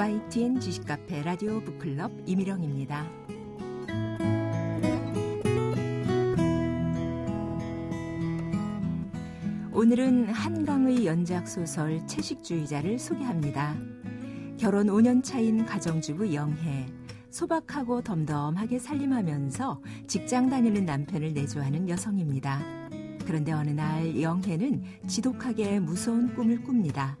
ITN 지식카페 라디오 북클럽 이미령입니다. 오늘은 한강의 연작 소설 채식주의자를 소개합니다. 결혼 5년 차인 가정주부 영혜, 소박하고 덤덤하게 살림하면서 직장 다니는 남편을 내조하는 여성입니다. 그런데 어느 날 영혜는 지독하게 무서운 꿈을 꿉니다.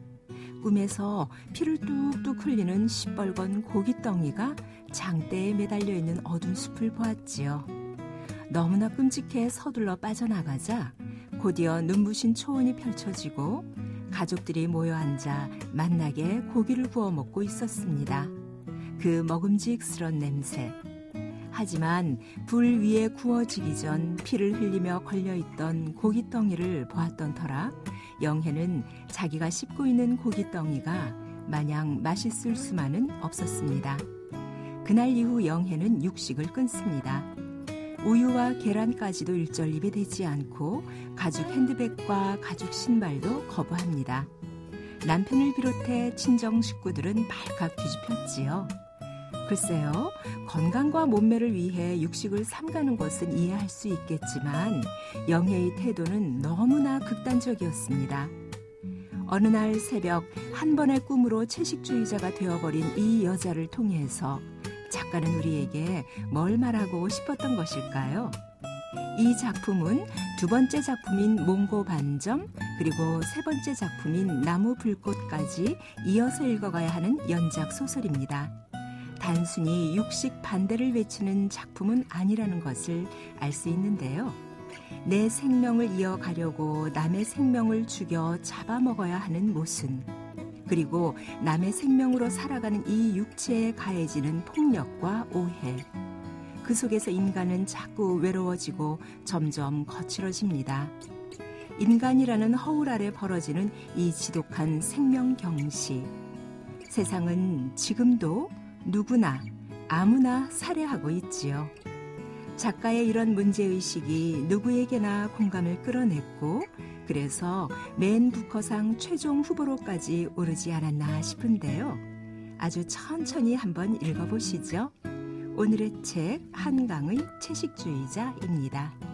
꿈에서 피를 뚝뚝 흘리는 시뻘건 고깃덩이가 장대에 매달려 있는 어두운 숲을 보았지요. 너무나 끔찍해 서둘러 빠져나가자 곧이어 눈부신 초원이 펼쳐지고 가족들이 모여 앉아 만나게 고기를 구워 먹고 있었습니다. 그 먹음직스런 냄새. 하지만 불 위에 구워지기 전 피를 흘리며 걸려있던 고깃덩이를 보았던 터라 영혜는 자기가 씹고 있는 고깃덩이가 마냥 맛있을 수만은 없었습니다. 그날 이후 영혜는 육식을 끊습니다. 우유와 계란까지도 일절 입에 대지 않고 가죽 핸드백과 가죽 신발도 거부합니다. 남편을 비롯해 친정 식구들은 발칵 뒤집혔지요. 글쎄요, 건강과 몸매를 위해 육식을 삼가는 것은 이해할 수 있겠지만 영혜의 태도는 너무나 극단적이었습니다. 어느 날 새벽 한 번의 꿈으로 채식주의자가 되어버린 이 여자를 통해서 작가는 우리에게 뭘 말하고 싶었던 것일까요? 이 작품은 두 번째 작품인 몽고 반점 그리고 세 번째 작품인 나무 불꽃까지 이어서 읽어가야 하는 연작 소설입니다. 단순히 육식 반대를 외치는 작품은 아니라는 것을 알 수 있는데요. 내 생명을 이어가려고 남의 생명을 죽여 잡아먹어야 하는 모순. 그리고 남의 생명으로 살아가는 이 육체에 가해지는 폭력과 오해. 그 속에서 인간은 자꾸 외로워지고 점점 거칠어집니다. 인간이라는 허울 아래 벌어지는 이 지독한 생명 경시. 세상은 지금도 누구나 아무나 살해하고 있지요. 작가의 이런 문제의식이 누구에게나 공감을 끌어냈고, 그래서 맨 부커상 최종 후보로까지 오르지 않았나 싶은데요. 아주 천천히 한번 읽어보시죠. 오늘의 책, 한강의 채식주의자입니다.